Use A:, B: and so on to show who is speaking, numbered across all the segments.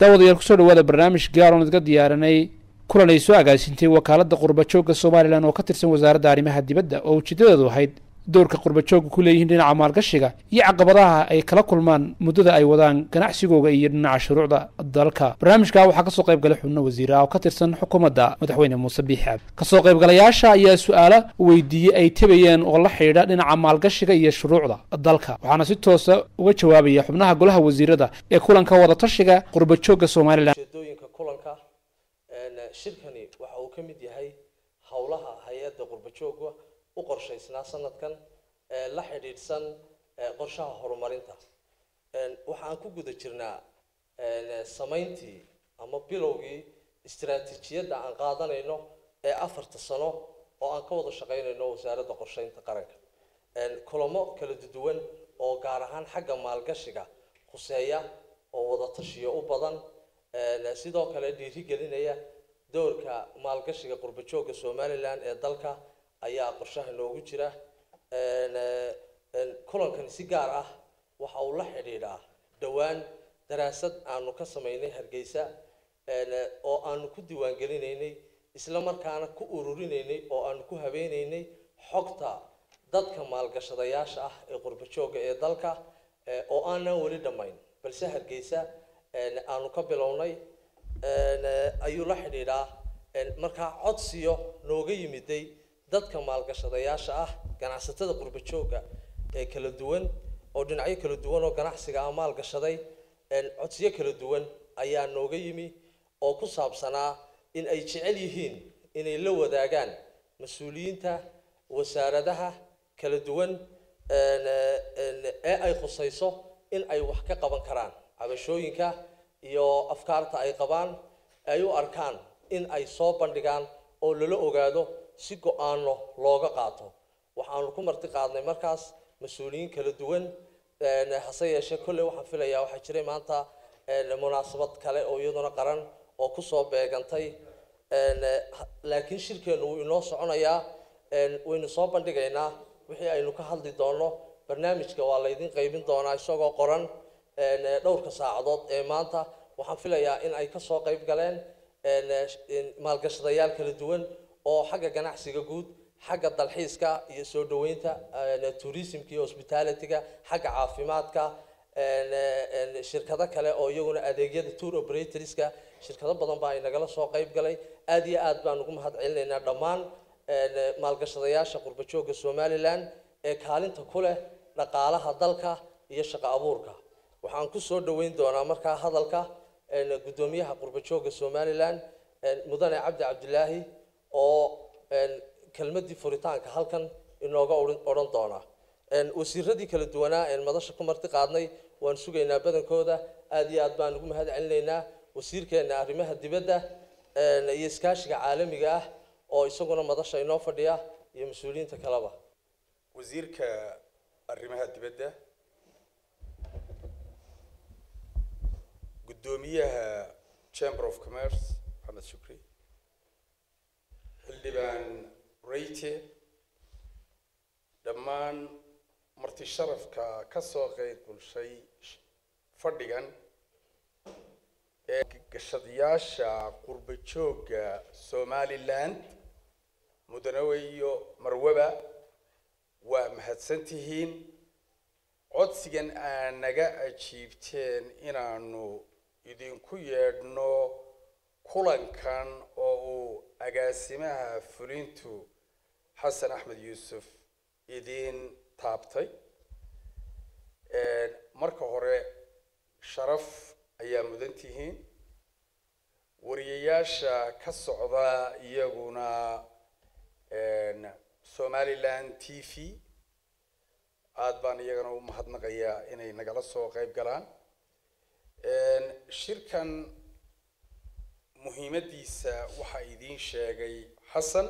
A: daawadayaal ku soo dhawaada barnaamij gaar oon idga diyaarinay kulan ay soo agaasintay wakaaladda qurbajoogga somalilan oo ka tirsan wasaaradda arrimaha dibadda oo ujeedadeedu ahayd doorka qurbajoogga ku leeyihiin dhinaca maalgashiga iyo caqabadaha ay kala kulmaan muddada ay wadaan ganacsigooga iyo dhinaca shuruucda dalka. Barnaamijka waxaa ka soo qayb galay xubno wasiir ah oo ka tirsan xukuumadda madaxweyne muuse biixi cabdi ka soo qaybgalayaasha ayaa su'aalo weydiiyey ay tebayeen oo la xidhiidha dhinaca maalgashiga iyo shuruucda dalka. Waxaana si toosa uga jawaabaya xubnaha golaha wasiirada ee kulanka wadatashiga qurbajoogga somalilan
B: shirkani waxa uu ka mid yahay howlaha hay'adda qurbajoogga u qorshaysnaa sanadkan la xidhiidhsan qorshaha horumarinta. Waxaan ku guda jirnaa samayntii ama bilowgii istaraatiijiyadda aan qaadanayno ee afarta sano oo aan ka wada shaqaynayno wasaaradda qorsheynta qaranka. Kulamo kala duwan oo gaar ahaan xagga maalgashiga khuseeya oo wadatashiyo u badan. Sidoo kale dhiirigelinaya doorka maalgashiga qurbajoogga somalilan ee dalka ayaa qorshaha noogu jira kulankan si gaar ah waxa uu la xidhiidhaa dhowaan daraasad aanu ka samaynay hargeysa oo aanu ku diiwaangelinaynay isla markaana ku ururinaynay oo aanu ku habeynaynay xogta dadka maalgashadayaasha ah ee qurbajoogga ee dalka oo aanan weli dhammayn. Balse hargeysa aanu ka bilownay ayuu la xidhiidhaa markaa codsiyo nooga yimiday dadka maalgashadayaasha ah ganacsatada qurbajoogga ee kala duwan oo dhinacyo kala duwan oo ganacsiga ah maalgashaday codsiyo kala duwan ayaa nooga yimi oo ku saabsanaa in ay jecel yihiin inay la wadaagaan mas'uuliyiinta wasaaradaha kala duwan ee ay khusayso in ay wax ka qaban karaan. Cabashooyinka iyo afkaarta ay qabaan ay u arkaan in ay soo bandhigaan oo lala ogaado si go'aano looga qaato. Waxaanu ku marti qaadnay markaas mas'uuliyiin kala duwan hase yeeshee kolley waxaan filayaa waxaa jiray maanta munaasabad kale oo iyaduna qaran oo ku soo beegantay. Laakiin shirkeennu wuu inoo soconayaa. Waynu soo bandhigaynaa. Wixii aynu ka hadli doono barnaamijka waa laydin qaybin doonaa isagoo qoran dhowrka saacadood ee maanta. Waxaan filayaa in ay ka soo qayb galeen maalgashadayaal kala duwan oo xagga ganacsiga guud xagga dalxiiska iyo soo dhaweynta tourismka iyo hospitalityga xagga caafimaadka shirkado kale oo iyaguna adeegyada tour operatorska shirkado badan baa nagala soo qayb galay. Aada iyo aad baan ugu mahad celinaynaa dhammaan maalgashadayaasha qurbajoogga somalilan ee kaalinta ku leh dhaqaalaha dalka iyo shaqo abuurka. Waxaan ku soo dhaweyn doonaa markaa hadalka guddoomiyaha qurbajoogga somalilan mudane cabdi cabdilaahi oo kelmadii furitaanka halkan inooga odhan doonaa wasiiradii kala duwanaa een madasha ku marti qaadnay waan sugaynaa badankooda. Aada iyo aad baan ugu mahad celinaynaa wasiirkeena arrimaha dibadda iyo iskaashiga caalamiga ah oo isaguna madasha inoo fadhiya iyo mas'uuliyiinta kaleba.
C: Wasiirka arrimaha dibadda guddoomiyaha chamber of commerce maxamed shukri xildhibaan rayte dhammaan marti sharafka ka soo qeyb bulshay fadhigan ee gashadayaasha qurba joogga somaliland mudanawe iyo marwaba waa mahadsan tihiin. Codsigan aa naga ajiibteen inaanu idinku yeedhno kulankan oo uu agaasimaha fulintu xasan axmed yuusuf idiin taabtay. Marka hore sharaf ayaa mudan tihiin. Wariyayaasha ka socda iyaguna somaliland t v. Aada baan iyagana u mahadnaqayaa inay nagala soo qayb galaan. Shirkan muhiimadiisa waxaa idiin sheegay xasan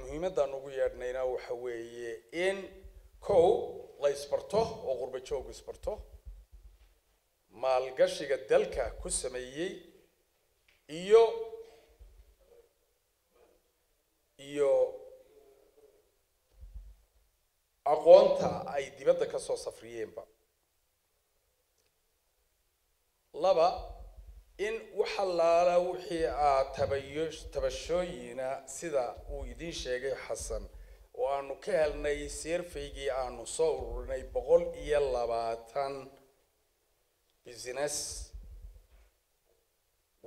C: muhiimaddaan ugu yeedhnayna waxa weeye in kow la isbarto oo qurba joogu isbarto. Maalgashiga dalka ku sameeyey iyo iyo aqoonta ay dibadda ka soo safriyeenba. Laba in waxalaala wixii aad tabayo tabashooyina sida uu idiin sheegay xasan oo aanu ka helnay seerfaygii aanu soo ururinay boqol iyo labaatan business.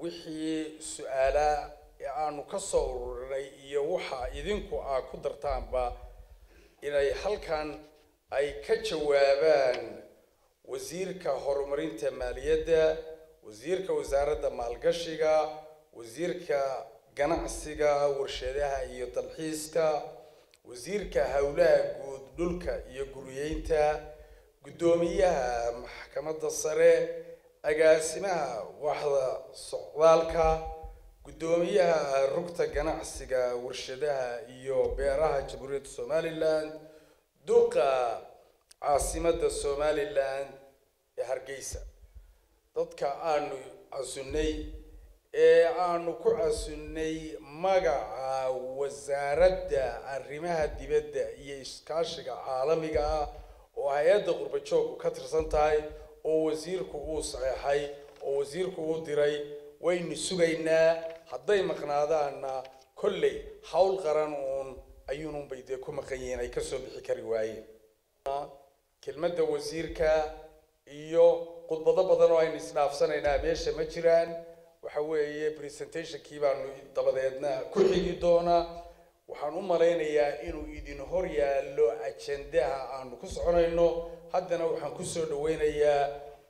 C: Wixii su'aalaa ee aanu ka soo ururinay iyo waxa idinku aa ku dartaanba inay halkan ay ka jawaabaan wasiirka horumarinta maaliyadda wasiirka wasaaradda maalgashiga wasiirka ganacsiga warshadaha iyo dalxiiska wasiirka howlaha guud dhulka iyo guriyeynta guddoomiyaha maxkamadda sare agaasimaha waaxda socdaalka guddoomiyaha rugta ganacsiga warshadaha iyo beeraha jamhuuriyadda somaliland duqa caasimadda somaliland ee hargeysa dadka aanu casunnay ee aanu ku casunnay magaca wasaaradda arrimaha dibadda iyo iskaashiga caalamiga ah oo hay'adda qurba joogku ka tirsan tahay oo wasiirku uu saxeexay oo wasiirku uu diray waynu sugaynaa hadday maqnaadaanna kolley hawl qaran uun ayuununbay dee ku maqan yihiin ay ka soo bixi kari waayeen. Kelmadda wasiirka iyo khudbado badan oo aynu isdhaafsanaynaa meesha ma jiraan. Waxa weeye presentationkii baanu dabadeedna ku xigi doonaa. Waxaan u malaynayaa inuu idin hor yaallo ajendaha aanu ku soconayno. Haddana waxaan ku soo dhaweynayaa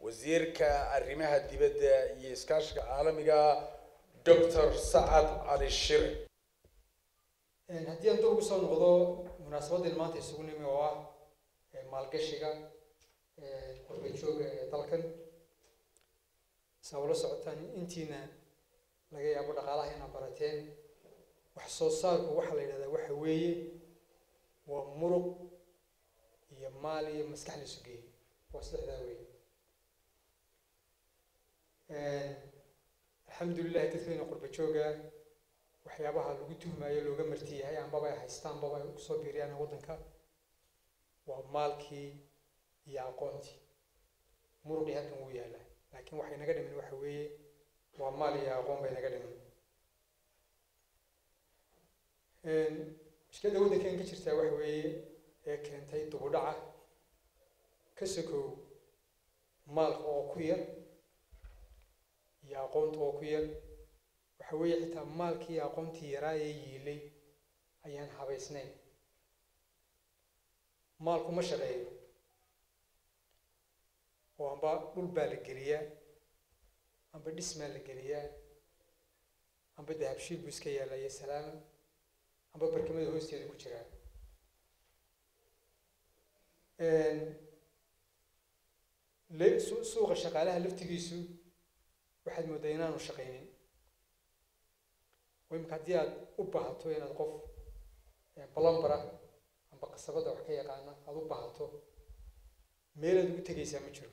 C: wasiirka arrimaha dibadda iyo iskaashiga caalamiga doctor sacad cali shire
D: haddii aan dib ugu soo noqdo munaasabaddeen maanta isugu nimi oo ah maalgashiga qurba jooga ee dalkan. Saa ula socotaan intiina laga yaabo dhaqaalaha inaad barateen wax soo saarku waxaa la yidhahdaa waxa weeye waa muruq iyo maal iyo maskax la isu waa saddexdaa weeye. Alxamdulilahi dadkeena qurba jooga waxyaabaha lagu tuhmayo looga marti yahay ambaba ay haystaan baba ay ku soo biiriyaan waddanka waa maalkii iyo aqoontii muruqii halkan wuu yaalaa. Laakiin waxay naga dhimin waxa weeye waa maal iyo aqoon bay naga dhimin mushkilada waddankan ka jirtaa waxa weeye ee keentay dubudhaca ka sokow maalka oo ku yar iyo aqoonta oo ku yar. Waxa weeye xitaa maalkii aqoontii yaraa ee yiilay ayaan habaysnayn. Maalku ma shaqeeyo oo amba dhul baa la geliyaa amba dhismaa la geliyaa amba dahabshiil buu iska yaallaa iyo salaama amba barkimada hoosteeda ku jiraa suuqa shaqaalaha laftigiisu waxaad mooddaa inaanu shaqaynin oo imika haddii aad u baahato inaad qof balambara amba qasabadda wax ka yaqaana aada u baahato meelaad ugu tegaysaa ma jiro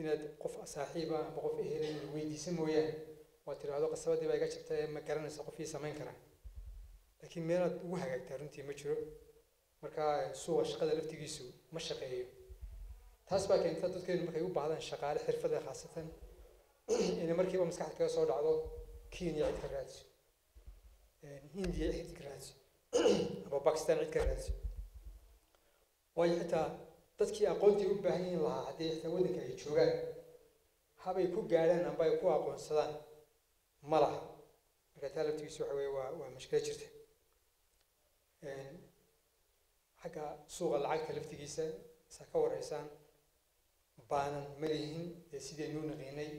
D: inaad qof saaxiiba amba qof ehela inaad weydiisa mooyaane waad tidhaahdo qasabadii baa iga jirta ee ma garanaysa qofkii samayn karaa laakiin meelaad ugu hagaagtaa runtii ma jiro marka suuqa shaqada laftigiisu ma shaqeeyo taas baa keenta dadkeenu markay u baahdaan shaqaale xirfada khaasatan inay markiiba maskaxda kaga soo dhacdo kenya cid ka raadso hindiya cid ka raadso aba bakistan cid ka raadso waayo xitaa dadkii aqoontii u baahan yihiin lahaa haddii xitaa waddanka ay joogaan habay ku gaadhaan amba ay ku aqoonsadaan ma laha marka taa laftigiisu waxa weye waa waa mashkilad jirta xagga suuqa lacagta laftigiisa saa ka wareysaan baanan ma lihin ee sideynuu naqiinay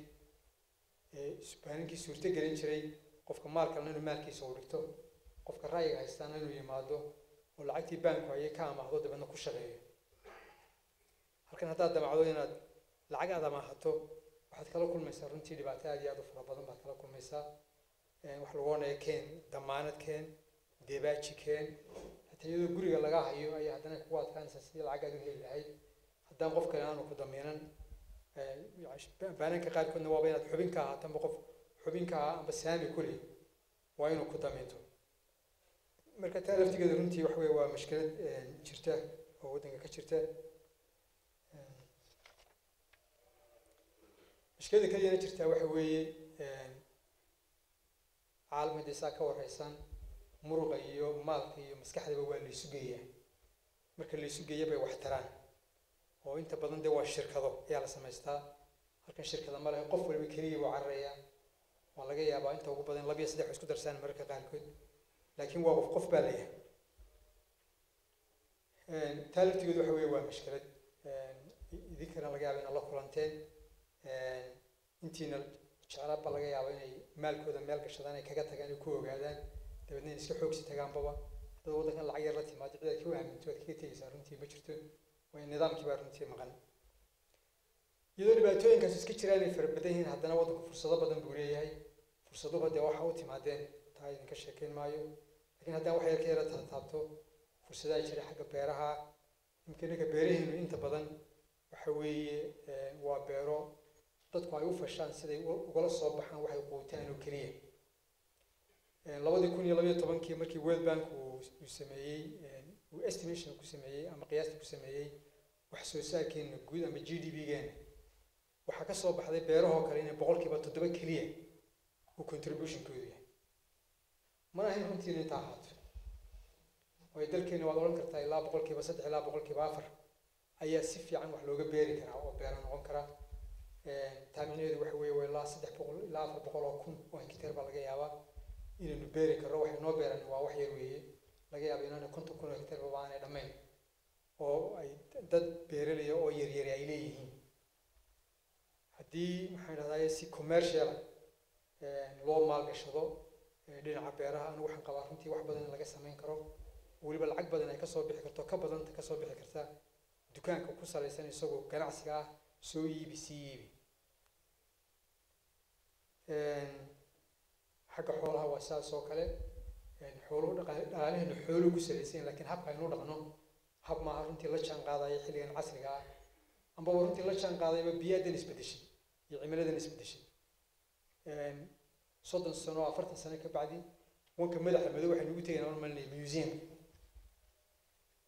D: baanankii suurto gelin jiray qofka maalkalna inuu maalkiisa u dhigto qofka ra'yiga haystaana inuu yimaado oo lacagtii baanku ayay ka amaahdo dabeedna ku shaqeeyo halkan haddaad damacdo inaad lacag aad amaahato waxaad kala kulmaysaa. Runtii dhibaato aad iyo aad u fara badan baad kala kulmaysaa. Wax lagu keen damaanad keen debaaji keen. Hataa iyadoo guriga laga hayo ayaa haddana kugu adkaanaysaa sidii lacag aad u heli lahayd. Haddaan qof kale aanu ku damiinan baananka qaarkoodna waaba inaad xubin ka ahaato qof xubin ka ah amba saami kuli waa inuu ku damiinto marka taa laftigeeda runtii wax weye waa mashkilad jirta oo waddanka ka jirta mushkilada kaliyana jirtaa waxa weeye caalamada saa ka wareysan muruqa iyo maalka iyo maskaxdaba waa laysu geeyaa. Marka laysu geeya bay wax taraan. Oo inta badan dee waa shirkado ayaa la samaystaa. Halkan shirkada ma lehe qof waliba keliya buu cararayaa waa laga yaabaa inta ugu badan labiyo saddex isku darsaan mararka qaarkood. Laakiin waa qof baa layahay taa laftigeedu waxa weeye waa mashkilad. Idinkana laga yaaba inaad la kulanteen intiina jeclaaba laga yaabo inay maalkooda meel gashadaan ay kaga tagaan ay ku ogaadaan dabeedna in iska xoogsi tagaanbaba haddaad waddankan lacag yar la timaado cidaad ka waaminto waad kaga tegeysaa runtii ma jirto waa nidaamkii baa runtii maqan iyadoo dhibaatooyinkaas iska jiraan ay fara badan yihiin haddana waddanku fursado badan buu leeyahay fursaduhu dee waxa u timaadeen taa idinka sheekeyn maayo laakiin haddaan wax yar ka yara taataabto fursadaha jira xagga beeraha imka ninka beeraheenu inta badan waxa weeye waa beero dadku ay u fashaan siday ugala soo baxaan waxay quutaan oo keliya labadii kun iyo labayo tobankii markii world bank uu sameeyey uu estimation ku sameeyey ama qiyaasta ku sameeyey wax soo saarkeena guud ama g d p geena waxaa ka soo baxday beerahoo kale inay boqolkiiba toddoba keliya uu contributionkoodu yahay mana ahayn runtiina intaa ahaato waayo dalkeena waad odhan kartaa ilaa boqolkiiba saddex ilaa boqolkiiba afar ayaa si fiican wax looga beeri karaa oo beera noqon kara taamicneedu waxa weeye waa ilaa saddex boqol ilaa afar boqol oo kun oo hektar baa laga yaabaa inaynu beeri karno waxay noo beeran waa wax yar weeye. Laga yaaba inaana konton kun oo hektar baba aanay dhammayn oo ay dad beeralaya oo yaryari ay leeyihiin. Haddii maxaan dhahdaa si commercial loo maalgashado dhinaca beeraha anigu waxaan qabaa runtii wax badan in laga samayn karo. Weliba lacag badan ay ka soo bixi karto ka badanta ka soo bixi karta. Dukaanka ku salaysan isagoo ganacsiga ah soo iibi sii iibi xagga xoolaha waa sidaas oo kale. Xooluhu dhaqaalaheenu xooluhu ku salaysan laakiin habka aynu dhaqno. Hab maaha runtii la jaan qaadaya xilligan casriga ah. Ambaba runtii la jaan qaadayba biyaadan isbedeshay iyo cimiladan isbedeshay. Soddon sano o afartan sano ka bacdi wanka madaxa madow waxaynu ugu tegayna aan malinaya museum.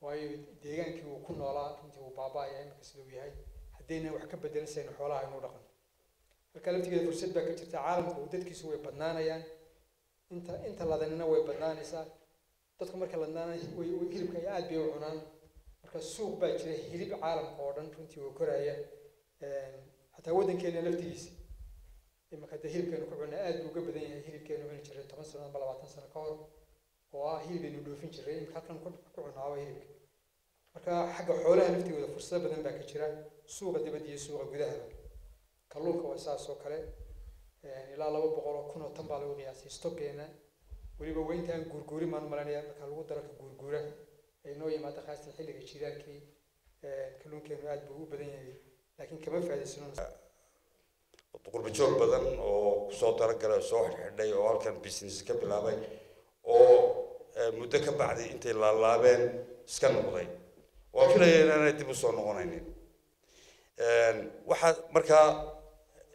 D: Waayo deegaankii uu ku noolaa runtii uu baaba'aya imika sida uu yahay. Haddayna wax ka bedelanayno xoolaha aynu dhaqan marka laftigeeda fursad baa ka jirta caalamka uu dadkiisu way badnaanayaan. Inta inta ladanina way badnaanaysaa. Dadku marka ladnaana hilibka ay aad bay u cunaan. Marka suuq baa jira hilib caalamka oo dhan runtii uu koraya xataa waddankeena laftigiisa. Imika dee hilibkeenu ku cunaa aad buu uga badan yahay hilibkeenu cuni jiray toban sano amba labaatan sano ka hor oo ah hilibeynu dhoofin jiray. Imika halkan ku cunaaba hilibka. Marka xagga xoolaha laftigooda fursado badan baa ka jira. Suuqa dibadda iyo suuqa gudahaba kalluunka waa saas oo kale ilaa laba boqol oo kun oo tan baa lagu qiyaasay stokgeena weliba weyntaan guurguuri maan malanaya marka lagu daro ka guurguura ay noo yimaado khaasatan xilliga jiilaalkii kalluunkeenu aad buu u badan yahay laakiin kama faa'iidaysano
E: qurbajoog badan oo kusoo talagalay oo soo xidhxidhay oo halkan business ka bilaabay oo muddo ka bacday intay laalaabeen iska noqday waan filaya inaanay dib usoo noqonaynin waxaa markaa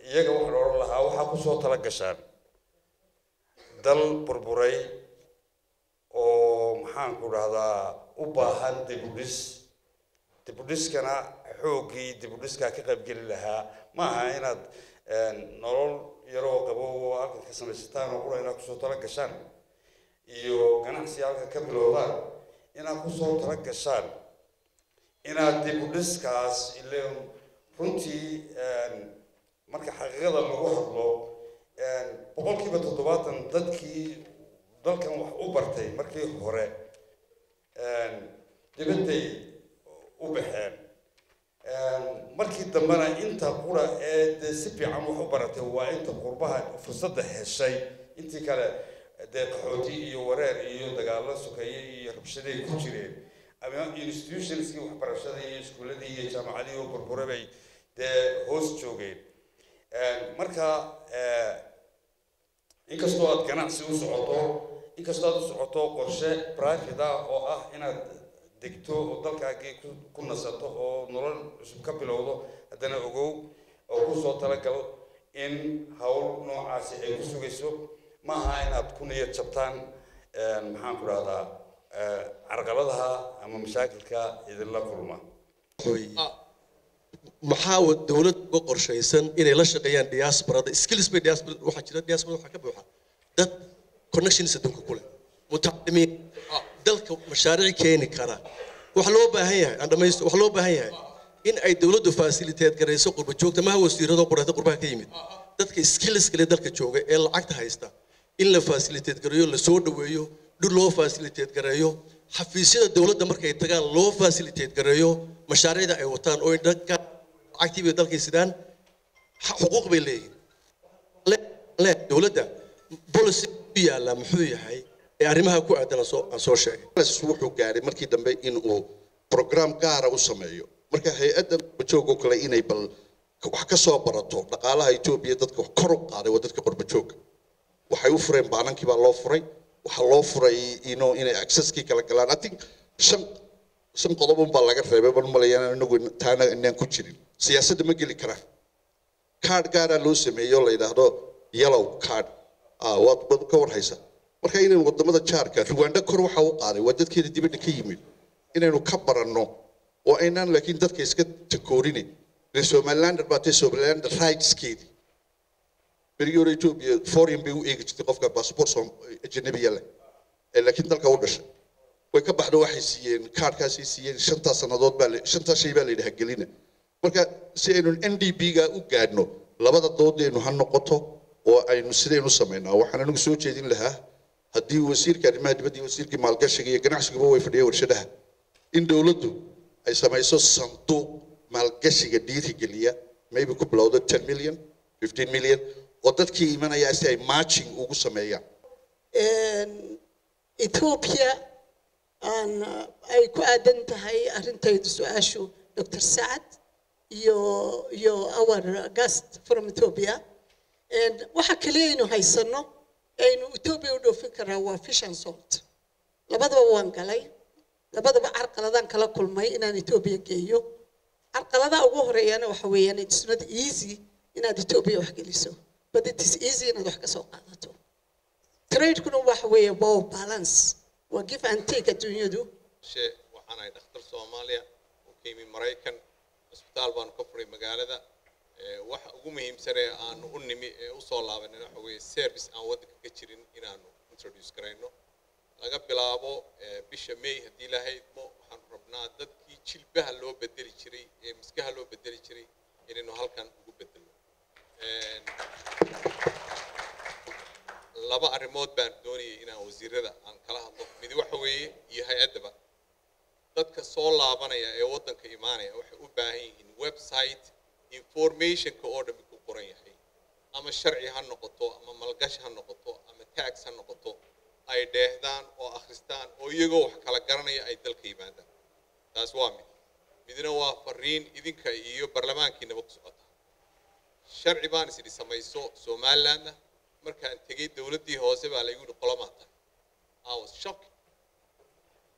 E: iyaga waxaan odhan lahaa waxaa ku soo tala gashaan dal burburay oo maxaanku dhahdaa u baahan dibudhis. Dibudhiskana xooggii dibudhiskaa ka qaybgeli lahaa. Ma aha inaad nolol yaroo qabow oo halkan ka samaysataan oo qura inaad ku soo tala gashaan. Iyo ganacsi halkan ka bilowdaan inaad ku soo tala gashaan. Inaad dibudhiskaas ile runtii marka xaqiiqada lagu hadlo boqolkiiba toddobaatan dadkii dalkan wax u bartay markii hore dibadday u baxeen. Markii dambena inta qura ee dee si fiican wax u baratay waa inta qurbaha fursadda heshay. Intii kale dee qaxooti iyo wareer iyo dagaalo sokeeye iyo rabshaday ku jireen. Ama institutionskii waxbarashada iyo iskuuladii iyo jaamacadii oo burbure bay dee hoos joogeen marka inkastoo aad ganacsi u socoto inkastoo aad u socoto qorshe private oo ah inaad degto oo dalkaagii ku nasato oo nolol cusub ka bilowdo haddana ogow oo ku soo talagal in hawl noocaasi ay ku sugayso ma aha inaad ku niyad jabtaan maxaan ku dhahdaa carqaladaha ama mashaakilka idinla kulma
F: maxaa dowlad uga qorshaysan inay la shaqeeyaan diasporada skills bay diaspora waxaa jira diaspora waxaa ka buuxa. Dad connections adduunka ku leh. Mutacalimiin dalka mashaariic keeni kara. Waxa loo baahan yahay aan dhamaysto waxa loo baahan yahay. In ay dowladdu facilitate garayso qurba joogta maha wasiirado qurata qurbaha ka yimid. Dadka skills kale dalka jooga ee lacagta haysta. In la facilitate gareeyo la soo dhaweeyo dhul loo facilitate gareeyo xafiisyada dowladda markay tagaan loo facilitate gareeyo mashaariicda ay wataan oo dadka lacagtii bay dalkay sidaan xuquuq bay leeyihiin. Le- le dowladda policy u yaalla muxuu yahay ee arrimaha ku aadan aan soo sheegay.
G: Wuxuu gaaray markii dambe in uu program gaara u sameeyo. Marka hay'adda qurbajoogoo kale inay bal wax ka soo barato dhaqaalaha etoobiya dadka kor u qaaday waa dadka qurbajooga waxay u fureen baanankii baa loo furay. Waxaa loo furay inay accesskii kala galaan. Think shan shan qodob unbaa laga reebay bal malayaan inagu taana inaan ku jirin siyaasadda ma geli karaan card gaaraa loo sameeyo la yidhaahdo yellow card. Ah waad ka warhaysa marka inaynu waddamada jaarka ruwaandho kor waxa u qaaday waa dadkeeda dibadda ka yimid inaynu ka baranno oo aynaan laakiin dadka iska takoorine ile somalilander baatay somalilander rightskeedii berigii hore etoobiya foreign bay u eegi jirtay qofka som- ajanabiya leh laakiin dalka u dhashay way ka baxdo waxay siiyeen kaarkaasay siiyeen shantaa sannadood baa shantaa shay baa la yidhaha gelina marka si aynu n d b ga u gaadhno labada doodeenu ha noqoto oo aynu sidaynu samaynaa waxaan anigu soo jeedin lahaa haddii wasiirka arrimaha dibadda wasiirkii maalgashiga iyo ganacsigaba way fadhiyeen warshadaha. In dowladdu ay samayso sanduuq maalgashiga dhiirigeliya maybe ku bilowdo 10 million 15 million oo dadkii imanaya si ay matching ugu sameeyaan.
H: Ethiopia ay ku aadan tahay arrintaydu su'aashu dr sacad iyo iyo our guest from ethiopia. Waxa kaliya aynu haysano aynu ethiopia u dhoofin karaa waa fish salt. Labadaba waan galay. Labadaba carqaladaan kala kulmay inaan ethiopia geeyo. Carqaladaha ugu horeeyana waxa weeyaan it's not easy inaad ethiopia wax geliso but it is easy inaad wax ka soo qaadato. Tradekuna waxa weeye wow balance waa give and take adduunyadu
I: she waxaan ahay dhakhtar soomaaliya oo ka yimi maraykan cisbitaal baanu ka furay magaalada. Ee, waxa ugu muhiimsanee aanu u nimi ee u soo laabanina waxa weeye service aan waddanka ka jirin inaanu introduce garayno laga bilaabo ee, bisha may haddii ilaahay idmo waxaanu rabnaa dadkii jilbaha loo bedeli jiray ee miskaha loo bedeli jiray inaynu halkan ugu bedelno laba arrimood baan doonayay inaan wasiirada aan kala hadlo mid waxa weeye iyo hay-addaba dadka soo laabanaya ee waddanka imaanaya waxay u baahan yihiin website informationka oo dhammi ku qoran yahay ama sharci ha noqoto ama malgash ha noqoto ama tax ha noqoto ay dheehdaan oo akhristaan oo iyagoo wax kala garanaya ay dalka yimaadaan taas waa mid midna waa fariin idinka iyo barlamaankiinaba ku socota sharci baan isidhi samayso somalilandna markaan tegey dowladdii hoose baa laygu yidhi qolamaa tahay. I was shocked.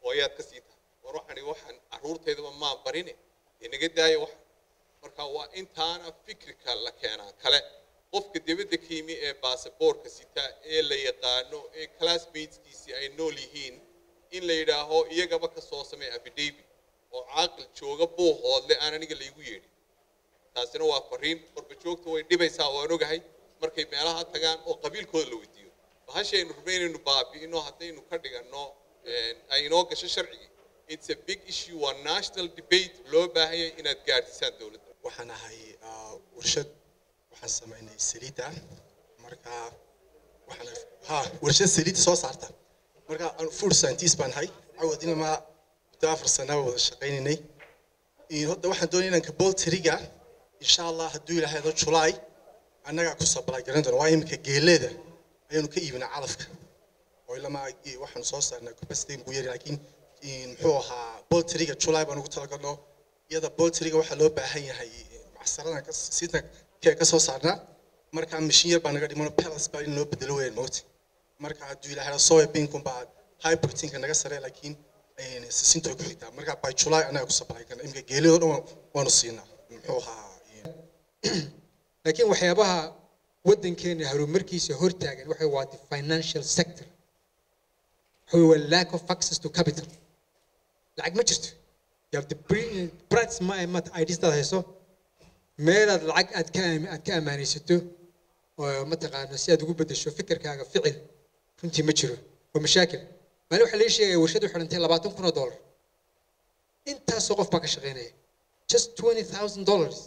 I: Oo ayaad ka sii tahay. War waxani waxaan carruurtaydaba maan barine. Dee naga daaya wax. Marka waa intaana fikrika la keenaa kale. Qofka dibadda ka yimi ee baasaboorka sita ee la yaqaano ee classmateskiisii ay nool yihiin in la yidhaaho iyagaba ka soo samee affidavit oo caaqil jooga buuhoodle aan aniga laygu yeedhin. Taasina waa fariin. Qorba joogta way dhibaysaa waan ogahay markay meelaha tagaan oo qabiilkooda la weydiiyo. Bahashaynu rabnay inaynu baabi'ino haddaynu ka dhiganno ay inoo gasho sharcigii. It's a big issue waa national debate loo baahan yahay inaad gaadhisaan dowladda.
J: Waxaan ahay ah, warshad. Waxaan samaynay saliidda marka waxaan ha warshad saliidda soo saarta. Marka food scientist baan ahay. Cawadina ma muddo afar sana wada shaqaynaynay. Hadda waxaan doonaya inaan kabolteriga insha allah hadduu ilaahay do julaay annagaa ku supply garan doona waa iminka geeleeda ayaanu ka iibinaa calafka. Oo ilama waxaanu soo saarnaa capacity ugu yari laakiin in muxuu ahaa bolteriga julaay baan ugu talagalno. Iyada bolteriga waxaa loo baahan yahay macsaradan siidna kee ka soo saarnaa. Marka mishin yar baa naga dhimano pelas baa in loo bedelo weyn mawti. Marka hadduu ilaahay soya binkun baa high proteinka naga sare laakiin sisinta ku xigtaa. Marka by july anaga ku supply karna iminka geelidoo dhan waanu siinaa muxuu ahaa
D: laakiin waxyaabaha waddankeena horumarkiisa hortaagan waxa waa the financial sector. Waxa waa lack of access to capital. Lacag ma jirto. You have bright ideas dad hayso. Meelaad lacag aad ka aad ka ammaanaysato oo mataqaana si aad ugu beddesho fikirkaaga ficil runtii ma jiro. Waa mashaakil. Maalin waxaa laga sheegaya warshadu xidhantay labaatan kun oo dollar. Intaasoo qof baa ka shaqaynaya just twenty thousand dollars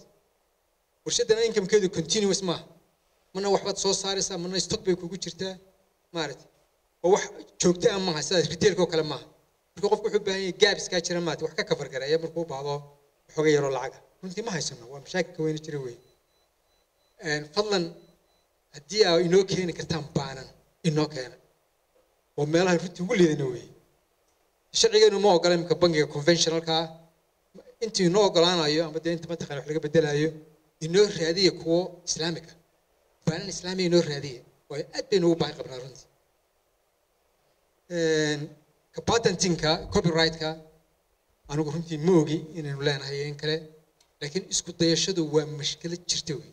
D: warshadana incomekeedu continuous maaha mana waxbaad soo saaraysaa mana stock bay kugu jirtaa maaragtay. Oo wax joogto ah maaha sidaas retailka oo kale maaha marka qofku wuxuu baahan yahay gaabiskaa jira maarata wax ka kafar gareeya markuu u baahdo waxooga yaroo lacaga. Runtii ma haysano waa mashaakilka weyna jira wey fadlan haddii aa inoo keeni kartaan baanan inoo keena. Oo meelaha runtii ugu liidana wey sharcigeenu ma ogola imika bangiga conventionalka ah intii inoo ogolaanayo ama dee inta mataqana wax laga bedelayo inoo raadiya kuwo islaamika baanan islaamiga inoo raadiya waayo aad baynu ugu baahi qabnaa runtii. Ka patentinka copyrightka anigu runtii ma ogi inaynu leenahay in kale laakiin isku dayashadu waa mashkilad jirta wey.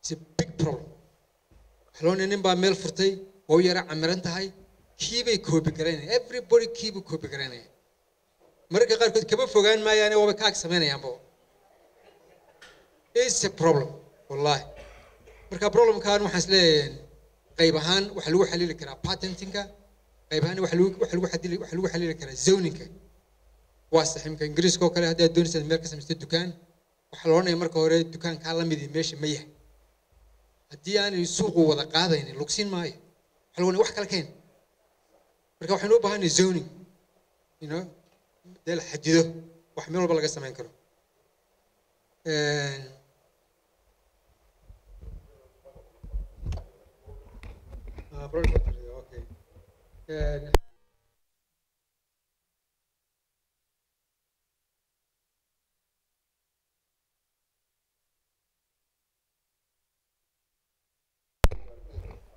D: It's a big problem. Xalooni nin baa meel furtay oo u yara camiran tahay kiibay koobi garaynaya. Everybody kiibuu koobi garaynaya. Mararka qaarkood kama fogaan maayaane waaba ka ag samaynayaanba it's a problem wallahi. Marka problemkan waxaan is leeyahay qayb ahaan waxaa lagu xalili karaa patentinka qayb ahaan waxa lagu waxa waxa xalili karaa zoninka waa saximka ingiriiska oo kale haddii aad doonaysaad meel ka samaystay dukaan waxaa la marka hore dukaankaa la midi meesha ma yahay. Haddii aanay suuqu wada qaadaynin lugsiin maayo. Waxa lagu wax kale keen. Marka waxaynu u baahanay zoning you know dee wax meel walba laga samayn karo Ah, project, okay. And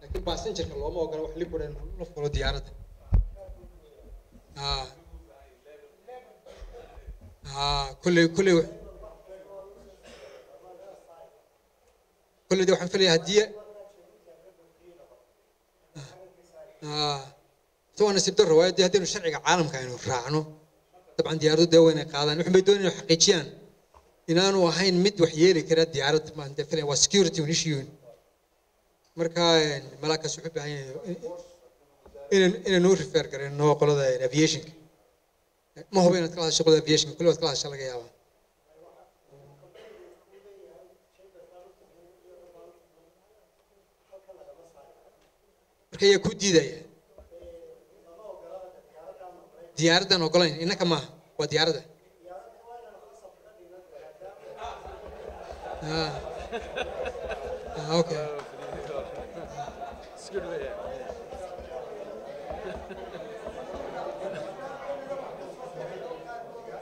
D: laakiin passengerka looma ogola wax liquid in la fulo diyaaradda ah ah kulley kulley kulley de waxaan filayaa haddii ah so waa nasiib darro waayo dee haddaynu sharciga caalamka aynu raacno dabcan diyaaradu dee wayna qaadaan. Waxun bay doonayaan xaqiijiyaan. Inaanu ahayn mid wax yeeli kara diyaarad maan dee filaya waa security un issue marka malaakaas wuxuu baahan yahay inaan inaynu refer garayno qolada aviationka. Ma hubo inaad kala hadasho qolada aviationka kulli waad kala hadasha laga yaabaa marka ayaa ku diidaya diyaaraddan ogolayn innaka maaha waa diyaaradda ah. Ah okay.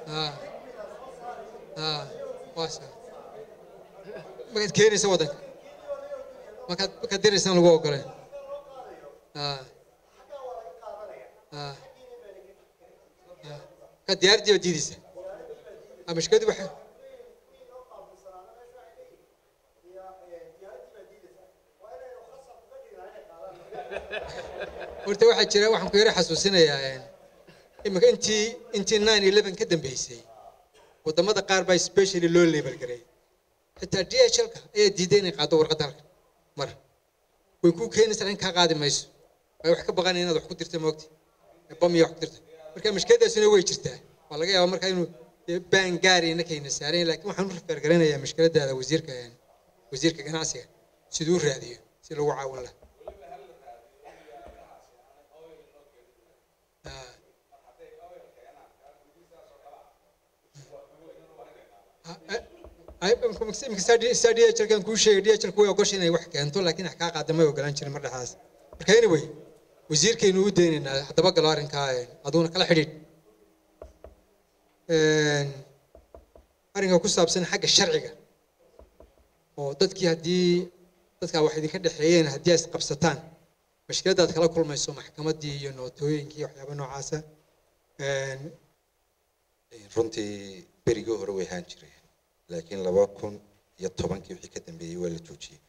D: Ah. Ah keenaysa waddanka markaad diraysaan lagu ogoleen ah ah ah baad diidaysa ah mashkiladu waxa horta waxaa jira waxaan ku yara xasuusinayaa imika intii intii nine eleven ka dambeysay waddamada qaar baa specially loo label garay xitaa d h lka ayaa diiday inay qaado warqadda halka mar way kuu keenaysaa in kaa qaadi mayso way wax ka baqanaya inaad wax ku dirta moogti bam iyo wax ku dirta marka mashkiladaasina way jirtaa. Waa laga yaabaa marka inuu baan gaari inakayna saarayn laakiin waxaan u refer garanayaa mashkiladaada wasiirka wasiirka ganacsiga siduu raadiyo si lagu caawin lahaa. Kan kuu sheegay dhlku way ogosha inay wax keento laakiin wax kaa qaada may ogolaan jirin mar dhexdaas marka anyway wasiirkaynu u daynaynaa haddaba galo arrinkaa aduguna kala xidhiidh. Arrinka ku saabsan xagga sharciga oo dadkii haddii dadkaa wax idinka dhexeeyeen haddii ay isqabsataan mashkiladaad kala kulmayso maxkamaddii iyo nootooyinkii waxyaaba noocaasa
K: runtii berigii hore way ahaan jireen laakiin laba kun iyo tobankii wixii ka dambeeyey waa la joojiyey.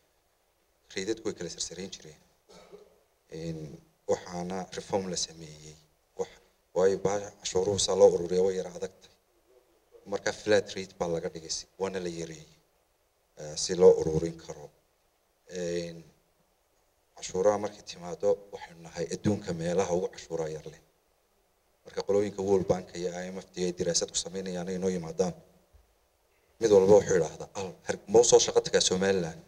K: Reydadku way kala sarsarayn jireen waxaana reform la sameeyey. Waayo cashuuruhu saa loo ururiya way yara adagtay. Marka flat rate baa laga dhigay waana la yareeyey eh, si loo ururin karo. Cashuuraha markay timaado waxaynu nahay adduunka meelaha ugu cashuuraha yar leh. Marka qolooyinka world bank iyo imf d ay diraasad ku sameynayaan ay noo yimaadaan. Mid walba wuxuu idhaahdaa al shaqo tagaa somaliland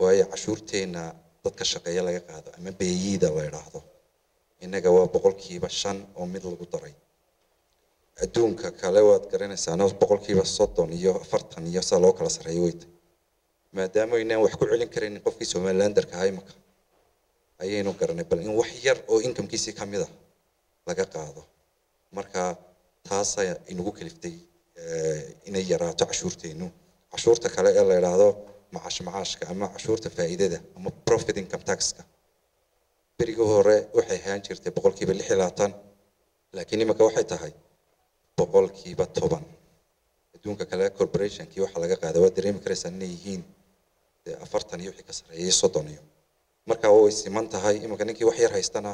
K: waayo cashuurteena dadka shaqeeya laga qaado ama beeyiida la idhaahdo innaga waa boqolkiiba shan oo mid lagu daray. Adduunka kale waad garanaysaano boqolkiiba soddon iyo afartan iyo saa loo kala sarreeyo weyta maadaama aynaan wax ku celin karaynin qofkii somalilanderka ahaa imika ayaynu garanay bal in wax yar oo inkamkiisii ka mid a laga qaado. Marka taasaa inagu kaliftay eh, inay yaraato cashuurteennu. Cashuurta kale ee la idhaahdo macaash macaashka ama cashuurta faa'iidada ama profit income taxka. Berigii hore waxay ahaan jirtay boqolkiiba lix iyo labaatan laakiin imika waxay tahay boqolkiiba toban. Adduunka kale corporationkii waxaa laga qaada waa dareemi karaysaa inay yihiin afartan iyo wixii ka sarreeyay soddon iyo. Marka way siman tahay imika ninkii wax yar haystana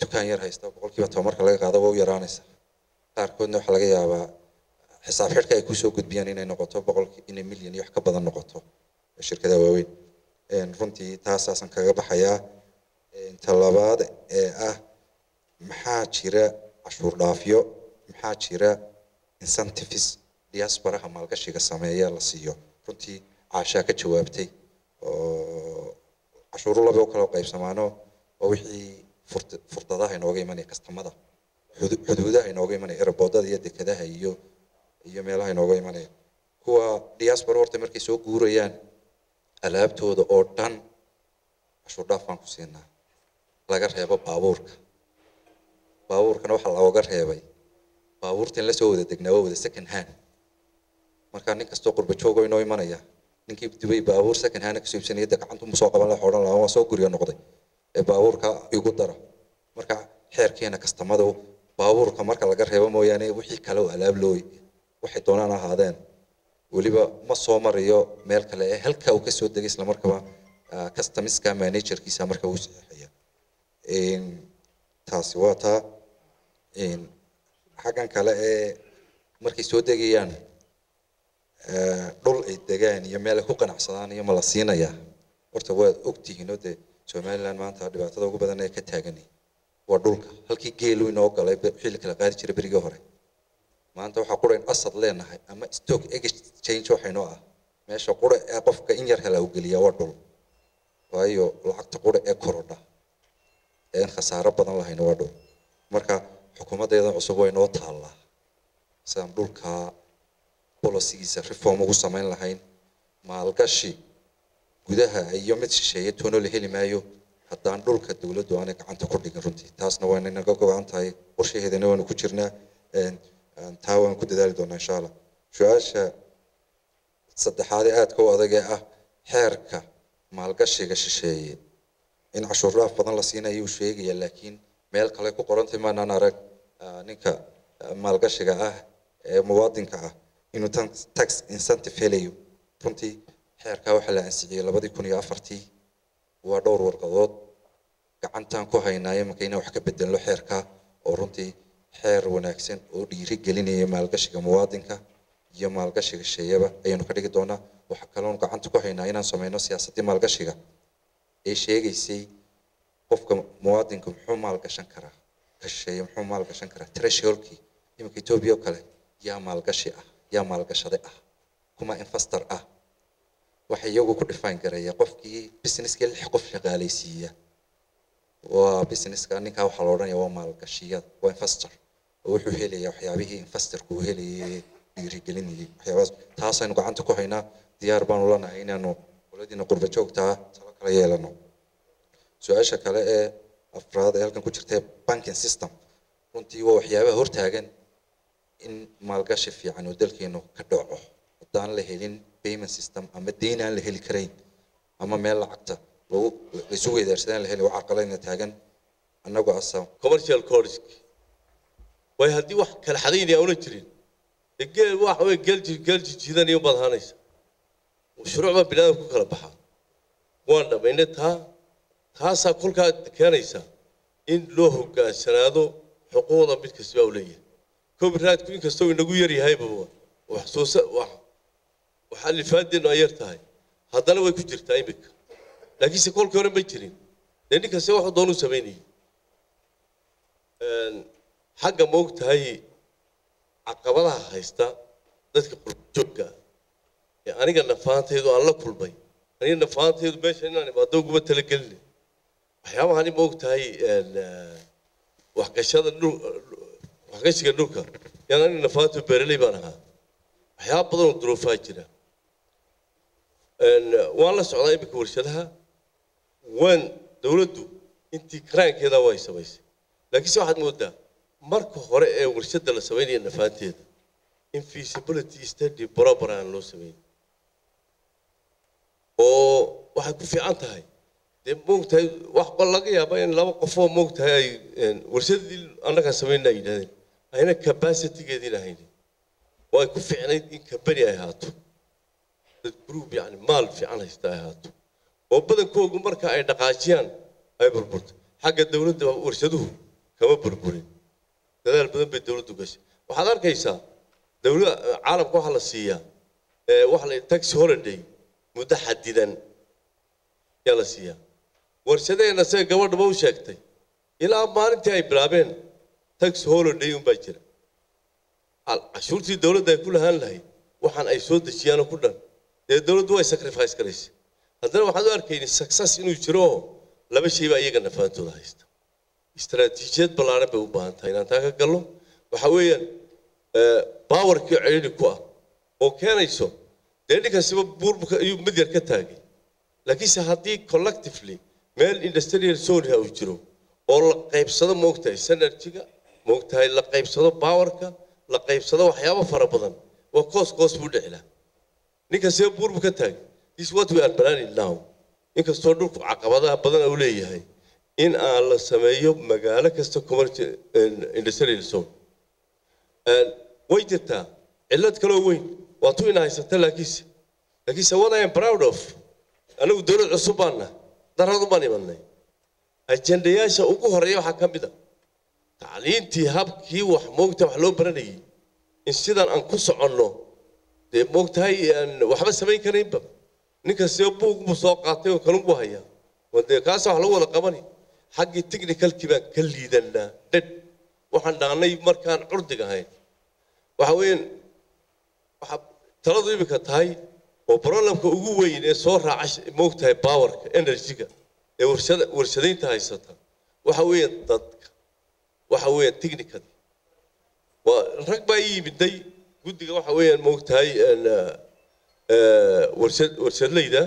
K: dukaan yar haysta boqolkiiba toban marka laga qaado waa u yaraanaysa. Qaarkoodna waxaa laga yaabaa xisaab xidhka ay ku soo gudbiyaan inay noqoto boqolki inay milyan iyo wax ka badan noqoto shirkadaha waaweyn. Runtii taasaasaan kaga baxayaa Een, ta labaad ee ah maxaa jira cashuur dhaafyo maxaa jira incentives diasporaha maalgashiga sameeya la siiyo? Runtii caashaa ka jawaabtay oo cashuuro laba u kala qaybsamaano oo wixii furdadaha inooga imanaya kastamada xudu- xuduudaha inooga imanaya eraboodada iyo dekadaha iyo iyo meelaha inooga imanaya kuwa diaspora horta markay soo guurayaan alaabtooda oo dhan cashuur dhaaf baan ku siinaa. Laga reebo baabuurka. Baabuurkana waxaa looga reebay. Baabuurta in la soo wada degnaa waa wada second hand. Marka nin kastoo qurba joogo inoo imanaya ninkii dubay baabuur second hand ka soo iibsanaya dee gacantu musoo qaban laha odhan lahaa waa soo guriga noqday. Ee baabuurka igu dara. Marka xeerkeena kastamadu baabuurka marka laga reebo mooyaane wixii kale oo alaab looy waxay doonaan ha ahaadeen. Weliba ma soo marayo meel kale ee halka uu ka soo degay isla markaba ah, customiska managerkiisa marka uu saxeexaya taasi waa taa xaggan kale ee markay soo degayaan eh, dhul ay degaan iyo meel ay ku qanacsadaan iyo ma siinaya. Horta waad ogtihiin oo dee somaliland maanta dhibaatada ugu badan ee ka taaganay waa dhulka. Halkii geelu inoo galay la kala qaadi jiray berigii hore maanta waxaa qura in asad leenahay ama stock exchange waxaynoo ah. Meesha qura ee qofka in yar hela u geliya waa dhul. Waayo lacagta qura ee korodha. Een khasaaro badan lahayna waa dhul. Marka xukuumaddeeda cusub waa inoo taallaa. Sidaan dhulka bolosigiisa reform ugu samayn lahayn maalgashi gudaha iyo mid shisheeye toona la heli maayo haddaan dhulka dowladdu aanay gacanta ku dhigin runtii. Taasna waa inaga go-an tahay qorshaheedana waanu ku jirnaa taa waan ku dadaali doonaa insha allah su'aasha saddexaad ee aadka u adag ee ah xeerka maalgashiga shisheeye. In cashuur dhaaf badan la siinayo uu sheegaya laakiin meel kale ku qorantay maanaan arag ah, ninka ah, maalgashiga ah ee muwaadinka ah inuu tax incentive helayo. Runtii xeerkaa waxaa la ansixiyey labadii kun iyo afartii waa dhowr warqadood. Gacantaan ku haynaayo marka inaan wax ka bedelno xeerkaa oo runtii xeer wanaagsan oo dhiiri gelinaya maalgashiga muwaadinka iyo maalgashiga sheeyaba. Ayaanu ka dhigi doonaa waxaa kaloon gacanta ku haynaa inaan sameyno siyaasadii maalgashiga. Ee sheegaysay qofka muwaadinka muxuu maalgashan karaa? Ka shisheeye muxuu maalgashan karaa? Thresholdkii iminka etoobiya oo kale yaa maalgashi ah yaa maalgashade ah kuma investor ah. Waxa iyagu ku define gareeya qofkii businesskii lix qof shaqaalaysiiya waa businesska ninkaa waxaa la odhanaya waa maalgashiyada waa investor wuxuu helaya waxyaabihii investorku helayay dhiirigelinayay waxyaabahaas. Taasaynu gacanta ku haynaa diyaar baanu lanahay inaanu qoladiina qurba joogtaa talo kala yeelano. Su'aasha kale ee afraad ee halkan ku jirta banking system. Runtii waa waxyaabaha hortaagan in maalgashi fiican oo dalkeenu ka dhaco. Haddaan la helin payment system ama deyn aan la heli karayn ama meel lacagta lagu laisu weydaarsadaan la heli waa carqaladna taagan annagoo asam
L: commercial college way haddii wax kala xadaynaya una jirin. Dee geel waxa wey geelji geelji jiidanayo baad ahaanaysa shuruuc baa binaadam ku kala baxaa. Waan dhammaynay taa taasaa kolkaa keenaysa in loo hogaansanaado xuquuqda mid kasta baa u leeyahay. Copyrightku inkastoo inagu yar yahayba wax soo sa wax waxaa lifaadeennu ay yar tahay. Haddana way ku jirtaa iminka. Laakiinse kolkii hore ma jirin. Dee nin kaste waxuu doonuu samaynayay xagga ma og tahay caqabadaha haysta dadka qurbajoogga ee aniga nafaantaydu aan la kulmay aniga nafaantaydu meesha inaan imaado uguma talagelin waxyaabahani ma og tahay waxgashada waxgashiga dhulka yaan aniga nafaantu beeraley baan ahaa waxyaaba badan oo duruufaa jira waan la socdaa iminka warshadaha waan dowladdu intii karaankeeda way samaysay laakiinse waxaad moodaa marka hore ee warshadda la samaynaya nafaanteeda in feasibility study proper loo samayn oo waxay ku fiican tahay. Dee moogtahay wax ba laga yaaba in laba qofoo moogtahay ay warshadii annagaan samaynna ay yidhahdeen ayna capacitygeediina haynin oo ay ku fiicnayd in kambani ay ahaato. Dad group yani maal fiican haysta ay ahaato. Oo badankoogu marka ay dhaqaajiyaan ay burburto xagga dowladda warshaduhu kama burburin dadaal badan bay dowladdu gashay. Waxaad arkaysaa dowladda caalamka waxaa la siiyaa waxa la taxi holiday muddo xadidan yaa la siiyaa. Warshadaheenna sida gabadhaba u sheegtay. Ilaa maalintii ay bilaabeen taxi holiday unbaa jira. Cashuurtii dowladda ay ku lahaan lahayd waxaan ay soo dejiyaanoo ku dhan. Dee dowladdu way sacrifice garaysa haddana waxaad u arkayni success inuu jiro oo laba shay baa iyaga nafaantooda haysta istaraatiijiyad ballaaran bay u baahan tahay. Inaan taa ka galno waxa weeyaan bawarkii celiini ku ah oo keenayso dee ninkaasiba buurbuka ayuu mid yar ka taagay. Laakiinse haddii collectively meel industrial zoneha uu jiro oo la qaybsado moogtahay synergiga moogtahay la qaybsado bawarka la qaybsado waxyaabo fara badan waa koos koos buu dhicilaa ninkaasiba buurbu ka taagay. This what we are planning now. Inkastoo dhulku caqabadaha badan uu leeyahay in aan la sameeyo magaalo kasta commercial way jirtaa. Cillad kaloo weyn. Waa tu ina haysata laakiinse. Laakiinse what I proud of anigu dowlad cusub baana daradu baan ajendayaasha ugu horreeya waxaa ka mid a tacliintii habkii wax moogta wax loo baranayay. In sidan aan ku soconno dee moogtahay waxba samayn karaynba. Ninkastaba buugbu soo qaatay oo kalun buu hayaa. Dee kaasa wax lagu wada qabani xaggii technicalkii baan ka liidanaa dhadh waxaan dhaanay markaan curdig ahayn. Waxa weeyaan waxa taladu imika tahay oo problemka ugu weyn ee soo raaca moogtahay powerka energyga ee warshada warshadaynta haysata. Waxa weeyaan dadka. Waxa weeyaan technical waa rag baa ii yimiday guddiga waxa weeyaan moogtahay warshad warshadlayda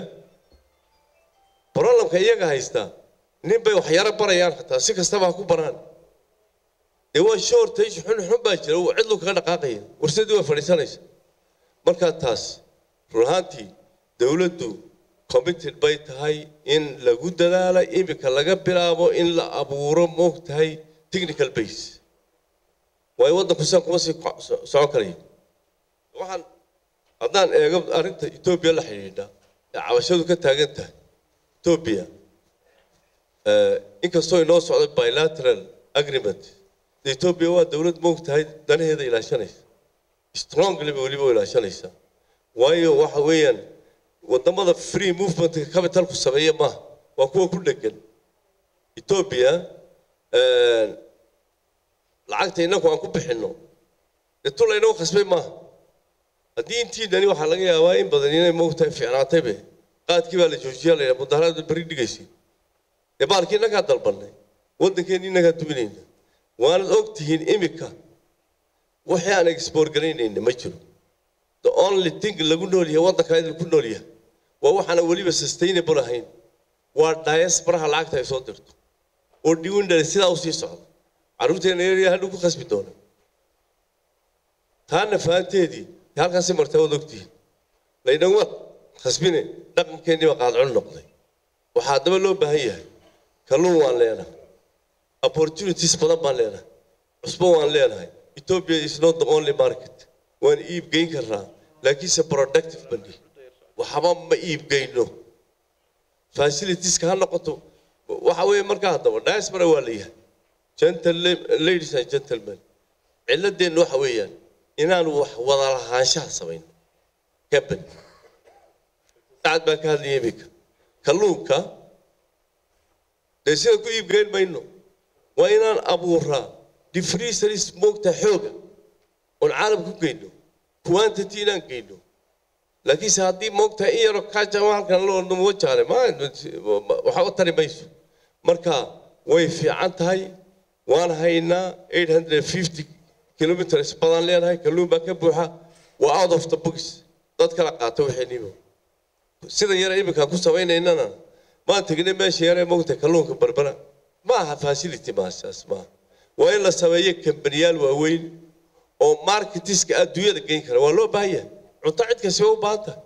L: problemka iyaga haysta nin bay wax yaro barayaan xataa si kastaba ha ku baraan. Dee waa shortage xun xun baa jira uu cidlu kaga dhaqaaqaya. Warsadii waa fadhiisanaysa. Markaa taas run ahaantii dowladdu committed bay tahay in lagu dadaala imika laga bilaabo in la abuuro moogtahay technical base. Waayo waddanku sidan kuma sii socon karayo waxaan haddaan eego arrinta etoobiya la xidhiidha ee cabashadu ka taagan tahay etoobiya inkastoo inoo socday bilateral agreement etoobiya waa dowlad moogtahay danaheeda ilaashanaysa. Strongly ba weliba ilaashanaysa. Waayo waxa weeyaan waddamada free movementka capitalku sameeya maaha waa kuwa ku dhegan etoobiya lacagta innagu aan ku bixinno dee tu laynagu khasbay maaha haddii intiidani waxaa laga yaabaa in badan inay moogtahay fiicnaataybe qaadkii baa la joojiyaa mudaharaad beri dhigaysa dee baalkii innagaa dalbannay waddankeenni innagaa duminayna waanad og tihiin imika. Wixii aan export garaynayna ma jiro. The only thing lagu nool yahay waddanka idin ku nool yahay waa waxaana weliba sustainable ahayn. Waa diasporaha lacagta ay soo dirto. Oo dhiwindhale sidaa u sii socda carruurteena yaryar hadhow ku khasbi doona taana fahanteedii dee halkaasi martaa waad ogtihiin. Laynaguma khasbine dhaqankeennii baa qaadcun noqday. Waxaa haddaba loo baahan yahay kalluun waan leenahay opportunities badan baan leenahay cusbo waan leenahay ethiopia is not the only market. Waan iib geyn karnaa laakiinse productive bani waxba ma iib geyno. Facilitieska ha noqoto. Waxa weeye markaa haddaba diaspora waa la yahay. Gentle ladies and gentlemen ciladeennu waxa weeyaan inaan wax wada lahaanshaha samayno. Company sacad baa ka hadlaya iminka kalluunka sida ku iibgeyn mayno waa inaan abuuraa diffreezeries moogta xooga. Oon caalam ku geyno quantity inaan geyno laakiinse haddii moogta in yaro kaja halkan loo numuga jaale. Waxa u tari mayso. Marka way fiican tahay. Waan haynaa 850 kilometers badan leenahay kalluun baa ka buuxa. Waa out of the box. Dad kala qaata waxaynibo sida yara iminkaan ku samaynaynana maan tegnay meesha yare moogta kalluunka barbara. Ma aha facility maasaas maaha waa in la sameeyo kambaniyaal waaweyn oo marketiska adduunyada geyn kara. Waa loo baahan yahay. Cunto cid kasta way u baahan tahay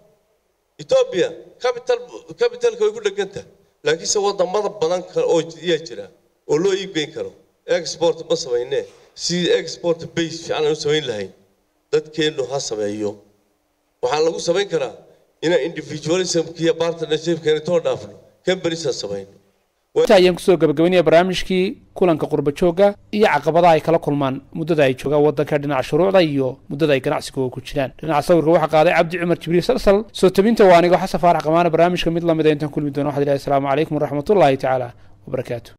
L: ethiopia capital capitalka way ku dhegan tahay laakiinse waddamada badan kale oo yaa jira oo loo iibgeyn karo. Export ma samaynee si export base fiican aan u samayn lahayn dadkeennu ha sameeyo. Waxaa lagu samayn karaa inaan individualismka iyo partnershipka intoo dhaafno
A: inta ayaan ku soo gabagabaynaya barnaamijkii kulanka qurba joogga iyo caqabadaha ay kala kulmaan muddada ay joogaan waddanka dhinaca shuruucda iyo muddada ay ganacsigooga ku jiraan. Dhinaca sawirka waxaa qaaday cabdi cumar jibriil salsal soo tabinta waa anigoo xasan faarax qamaana barnaamijka mid la mid a intaan kulmi doono. Waxaad ilahi asalaamu calaykum waraxmatullaahi tacaala wabarakaatu